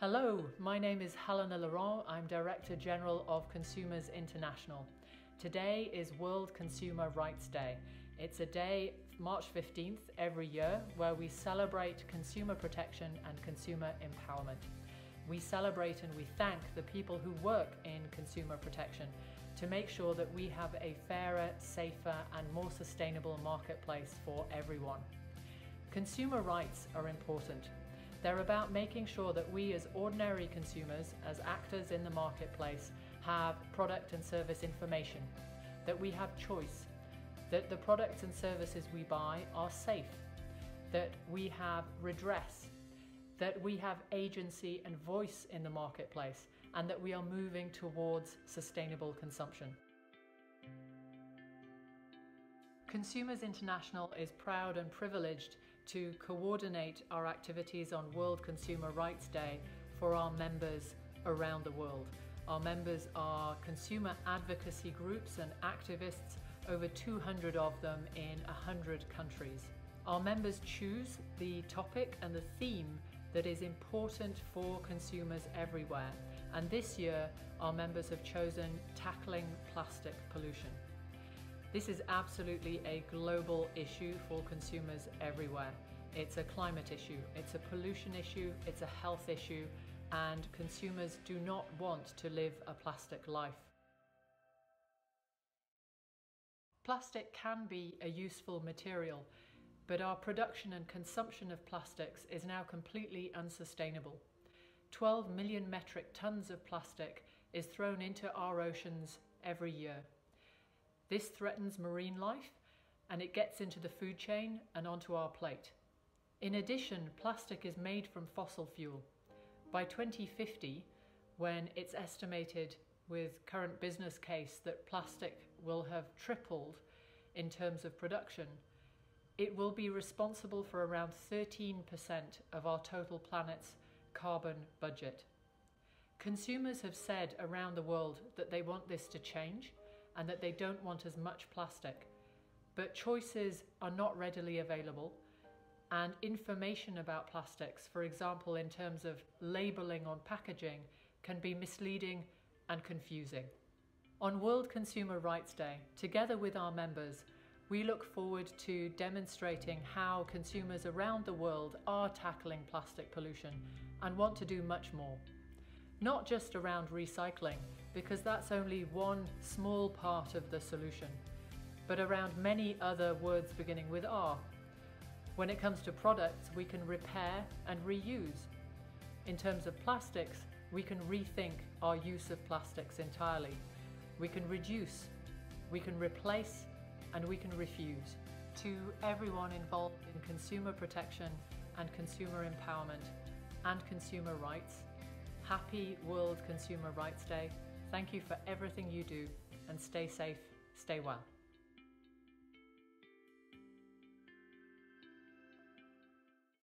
Hello, my name is Helena Leurent. I'm Director General of Consumers International. Today is World Consumer Rights Day. It's a day, March 15th, every year, where we celebrate consumer protection and consumer empowerment. We celebrate and we thank the people who work in consumer protection to make sure that we have a fairer, safer, and more sustainable marketplace for everyone. Consumer rights are important. They're about making sure that we as ordinary consumers, as actors in the marketplace, have product and service information, that we have choice, that the products and services we buy are safe, that we have redress, that we have agency and voice in the marketplace, and that we are moving towards sustainable consumption. Consumers International is proud and privileged to coordinate our activities on World Consumer Rights Day for our members around the world. Our members are consumer advocacy groups and activists, over 200 of them in 100 countries. Our members choose the topic and the theme that is important for consumers everywhere. And this year, our members have chosen tackling plastic pollution. This is absolutely a global issue for consumers everywhere. It's a climate issue, it's a pollution issue, it's a health issue, and consumers do not want to live a plastic life. Plastic can be a useful material, but our production and consumption of plastics is now completely unsustainable. 12 million metric tons of plastic is thrown into our oceans every year. This threatens marine life and it gets into the food chain and onto our plate. In addition, plastic is made from fossil fuel. By 2050, when it's estimated with current business case that plastic will have tripled in terms of production, it will be responsible for around 13% of our total planet's carbon budget. Consumers have said around the world that they want this to change and that they don't want as much plastic. But choices are not readily available and information about plastics, for example in terms of labelling on packaging, can be misleading and confusing. On World Consumer Rights Day, together with our members, we look forward to demonstrating how consumers around the world are tackling plastic pollution and want to do much more. Not just around recycling, because that's only one small part of the solution, but around many other words beginning with R. When it comes to products, we can repair and reuse. In terms of plastics, we can rethink our use of plastics entirely. We can reduce, we can replace, and we can refuse. To everyone involved in consumer protection and consumer empowerment and consumer rights, Happy World Consumer Rights Day. Thank you for everything you do and stay safe, stay well.